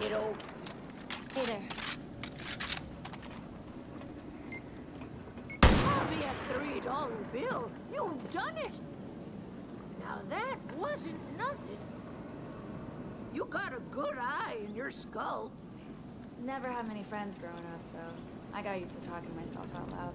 kiddo. Hey there. I'll be a three dollar bill. You've done it. Now that wasn't nothing. You got a good eye in your skull. Never had many friends growing up, so I got used to talking to myself out loud.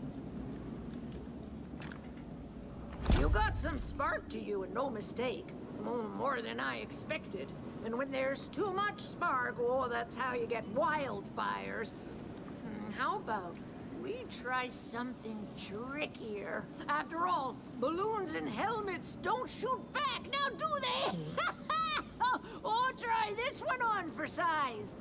You got some spark to you, and no mistake. More than I expected. And when there's too much spark, oh, that's how you get wildfires. Hmm, how about we try something trickier? After all, balloons and helmets don't shoot back, now do they? oh, try this one on for size.